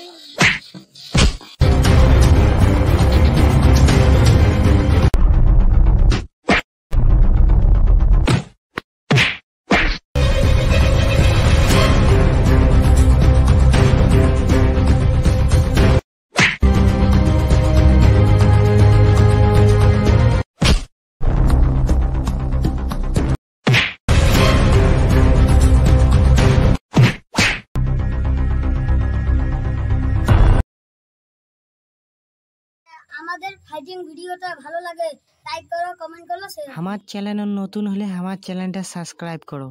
Yeah. আমাদের fighting ভিডিওটা ভালো লাগে লাইক করো কমেন্ট করো শেয়ার আমার চ্যানেল নতুন হলে আমার চ্যানেলটা সাবস্ক্রাইব করো।